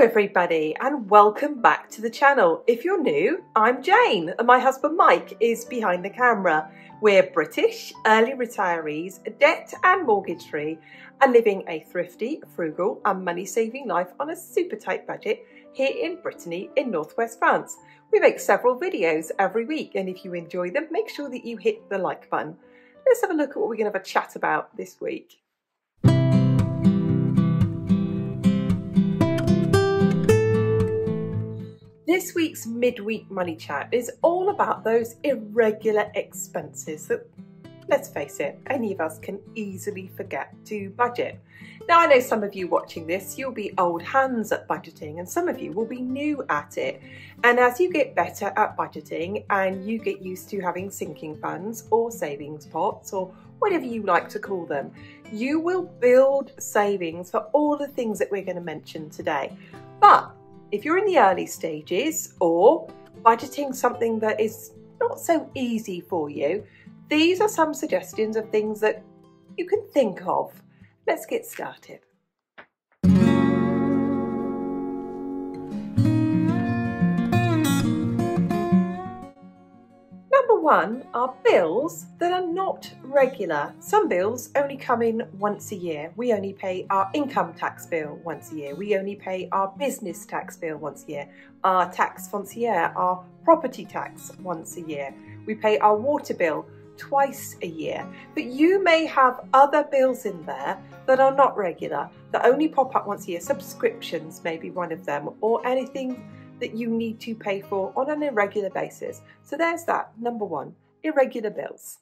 Hello everybody and welcome back to the channel. If you're new, I'm Jane and my husband Mike is behind the camera. We're British, early retirees, debt and mortgage free and living a thrifty, frugal and money saving life on a super tight budget here in Brittany in northwest France. We make several videos every week and if you enjoy them, make sure that you hit the like button. Let's have a look at what we're going to have a chat about this week. This week's midweek money chat is all about those irregular expenses that, let's face it, any of us can easily forget to budget. Now, I know some of you watching this, you'll be old hands at budgeting, and some of you will be new at it. And as you get better at budgeting and you get used to having sinking funds or savings pots or whatever you like to call them, you will build savings for all the things that we're going to mention today. But if you're in the early stages or budgeting something that is not so easy for you, these are some suggestions of things that you can think of. Let's get started. One are bills that are not regular. Some bills only come in once a year. We only pay our income tax bill once a year. We only pay our business tax bill once a year. Our taxe foncière, our property tax once a year. We pay our water bill twice a year. But you may have other bills in there that are not regular, that only pop up once a year. Subscriptions may be one of them, or anything that you need to pay for on an irregular basis. So there's that, number one, irregular bills.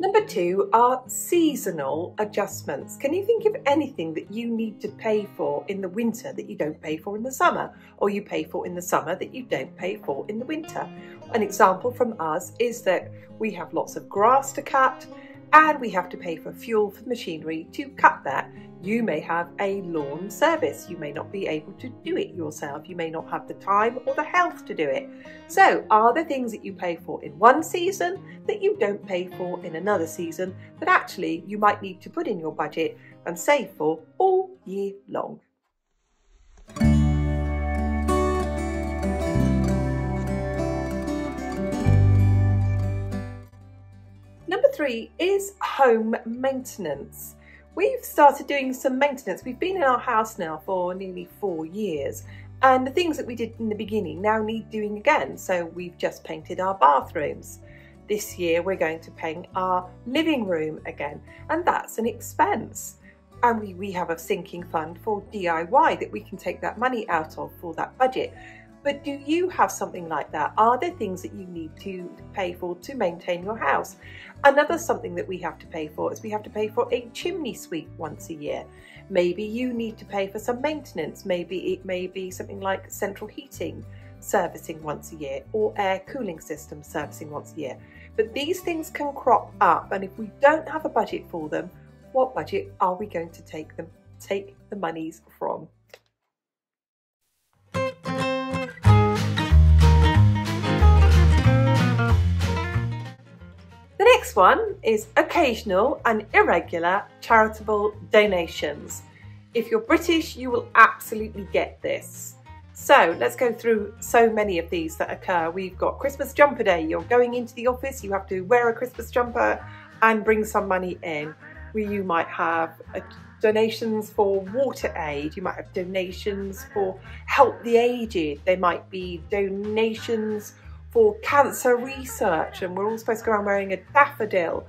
Number two are seasonal adjustments. Can you think of anything that you need to pay for in the winter that you don't pay for in the summer, or you pay for in the summer that you don't pay for in the winter? An example from us is that we have lots of grass to cut, and we have to pay for fuel for machinery to cut that. You may have a lawn service. You may not be able to do it yourself. You may not have the time or the health to do it. So, are there things that you pay for in one season that you don't pay for in another season that actually you might need to put in your budget and save for all year long? Number three is home maintenance. We've started doing some maintenance. We've been in our house now for nearly four years and the things that we did in the beginning now need doing again. So we've just painted our bathrooms. This year we're going to paint our living room again and that's an expense. And we, we have a sinking fund for DIY that we can take that money out of for that budget. But do you have something like that? Are there things that you need to pay for to maintain your house? Another something that we have to pay for is we have to pay for a chimney sweep once a year. Maybe you need to pay for some maintenance. Maybe it may be something like central heating servicing once a year or air cooling system servicing once a year. But these things can crop up and if we don't have a budget for them, what budget are we going to take them take the monies from? Next one is occasional and irregular charitable donations. If you're British, you will absolutely get this. So let's go through so many of these that occur. We've got Christmas jumper day. You're going into the office, you have to wear a Christmas jumper and bring some money in. Where you might have uh, donations for water aid, you might have donations for help the aged, there might be donations for cancer research and we're all supposed to go around wearing a daffodil.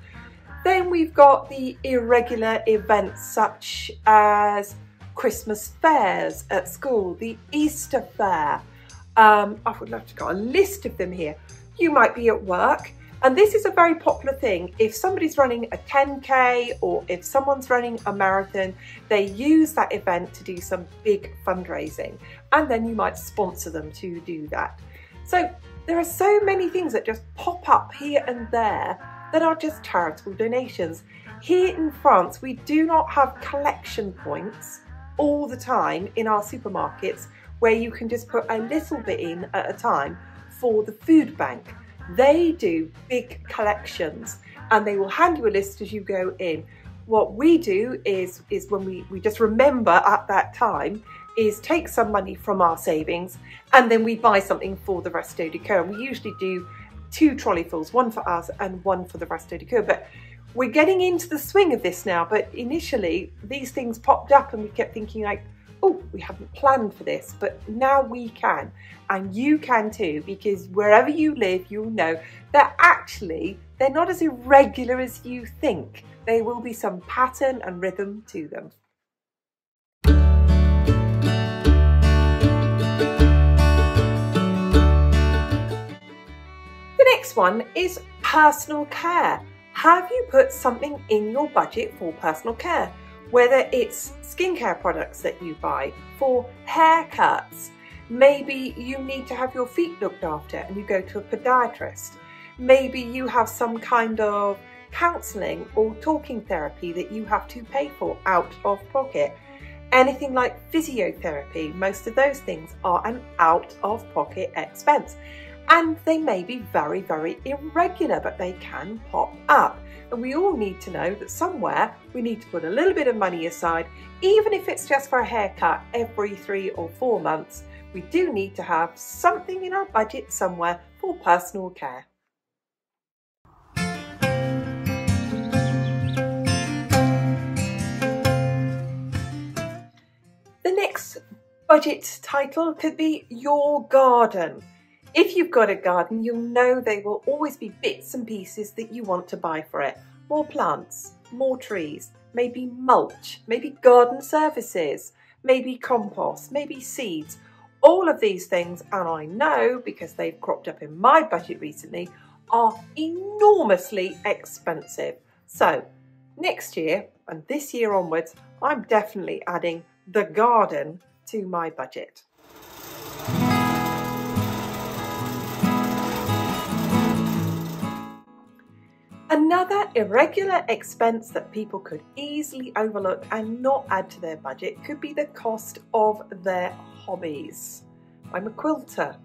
Then we've got the irregular events such as Christmas fairs at school, the Easter fair. Um, I would love to got a list of them here. You might be at work and this is a very popular thing. If somebody's running a 10K or if someone's running a marathon, they use that event to do some big fundraising and then you might sponsor them to do that. So there are so many things that just pop up here and there that are just charitable donations. Here in France, we do not have collection points all the time in our supermarkets where you can just put a little bit in at a time for the food bank. They do big collections and they will hand you a list as you go in. What we do is, is when we, we just remember at that time is take some money from our savings and then we buy something for the Restos du Coeur. And we usually do two trolleyfuls, one for us and one for the Restos du Coeur. But we're getting into the swing of this now. But initially, these things popped up and we kept thinking like, oh, we haven't planned for this, but now we can. And you can too, because wherever you live, you'll know that actually they're not as irregular as you think. There will be some pattern and rhythm to them. One is personal care. Have you put something in your budget for personal care? whether it's skincare products that you buy, for haircuts, maybe you need to have your feet looked after and you go to a podiatrist. Maybe you have some kind of counselling or talking therapy that you have to pay for out of pocket. Anything like physiotherapy, most of those things are an out of pocket expense. And they may be very, very irregular, but they can pop up. And we all need to know that somewhere we need to put a little bit of money aside, even if it's just for a haircut every three or four months. We do need to have something in our budget somewhere for personal care. The next budget title could be Your Garden. If you've got a garden, you'll know there will always be bits and pieces that you want to buy for it. More plants, more trees, maybe mulch, maybe garden services, maybe compost, maybe seeds. All of these things, and I know because they've cropped up in my budget recently, are enormously expensive. So next year and this year onwards, I'm definitely adding the garden to my budget. Another irregular expense that people could easily overlook and not add to their budget could be the cost of their hobbies. I'm a quilter.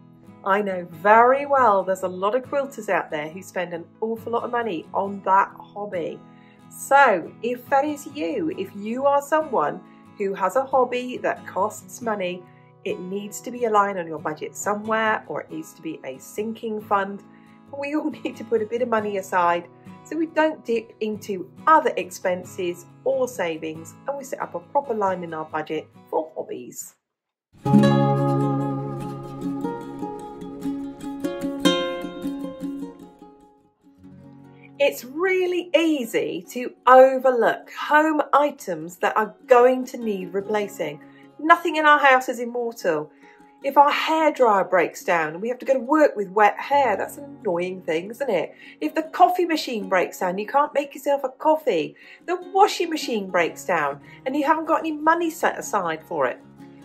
I know very well there's a lot of quilters out there who spend an awful lot of money on that hobby. So if that is you, if you are someone who has a hobby that costs money, it needs to be aligned on your budget somewhere or it needs to be a sinking fund. We all need to put a bit of money aside so we don't dip into other expenses or savings and we set up a proper line in our budget for hobbies. It's really easy to overlook home items that are going to need replacing. Nothing in our house is immortal if our hairdryer breaks down and we have to go to work with wet hair, that's an annoying thing, isn't it? If the coffee machine breaks down, you can't make yourself a coffee. The washing machine breaks down and you haven't got any money set aside for it.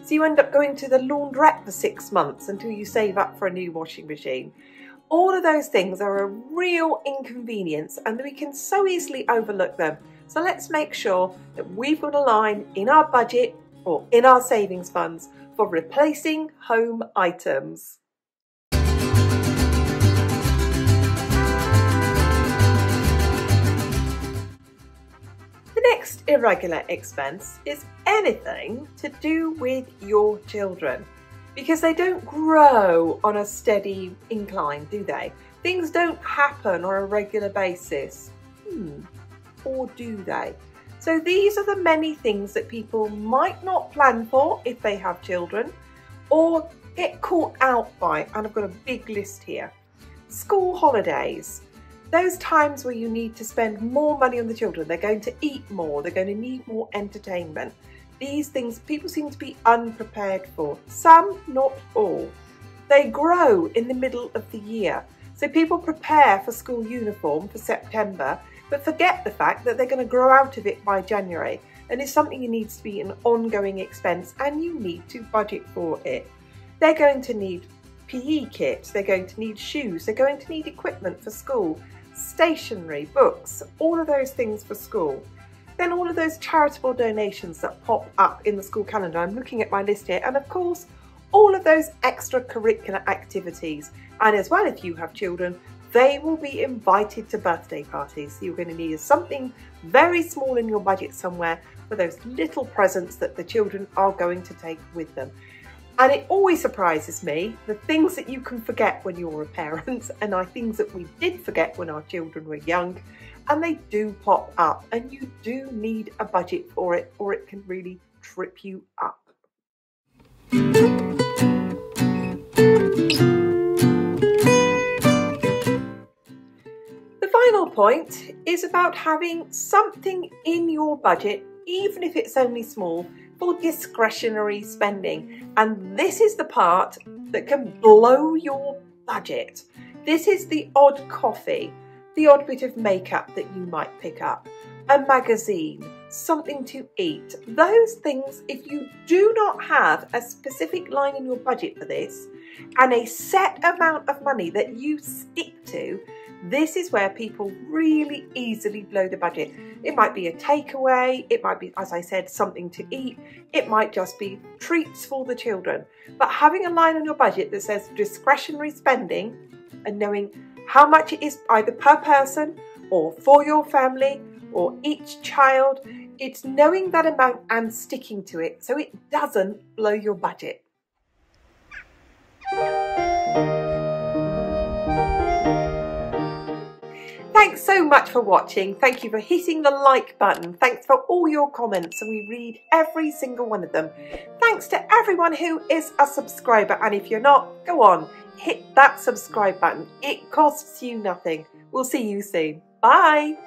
So you end up going to the laundrette for six months until you save up for a new washing machine. All of those things are a real inconvenience and we can so easily overlook them. So let's make sure that we've got a line in our budget or in our savings funds for replacing home items. The next irregular expense is anything to do with your children because they don't grow on a steady incline, do they? Things don't happen on a regular basis. Hmm, or do they? So these are the many things that people might not plan for if they have children or get caught out by, and I've got a big list here. School holidays, those times where you need to spend more money on the children, they're going to eat more, they're going to need more entertainment. These things people seem to be unprepared for. Some, not all. They grow in the middle of the year. So people prepare for school uniform for September but forget the fact that they're going to grow out of it by January and it's something that needs to be an ongoing expense and you need to budget for it. They're going to need PE kits, they're going to need shoes, they're going to need equipment for school, stationery, books, all of those things for school. Then all of those charitable donations that pop up in the school calendar. I'm looking at my list here and of course all of those extracurricular activities and as well if you have children they will be invited to birthday parties. You're going to need something very small in your budget somewhere for those little presents that the children are going to take with them. And it always surprises me the things that you can forget when you're a parent and are things that we did forget when our children were young and they do pop up and you do need a budget for it or it can really trip you up. Point is about having something in your budget, even if it's only small, for discretionary spending. And this is the part that can blow your budget. This is the odd coffee, the odd bit of makeup that you might pick up, a magazine, something to eat. Those things, if you do not have a specific line in your budget for this and a set amount of money that you stick to, this is where people really easily blow the budget. It might be a takeaway, it might be, as I said, something to eat, it might just be treats for the children. But having a line on your budget that says discretionary spending and knowing how much it is either per person or for your family or each child, it's knowing that amount and sticking to it so it doesn't blow your budget. Thanks so much for watching. Thank you for hitting the like button. Thanks for all your comments and we read every single one of them. Thanks to everyone who is a subscriber and if you're not, go on, hit that subscribe button. It costs you nothing. We'll see you soon. Bye.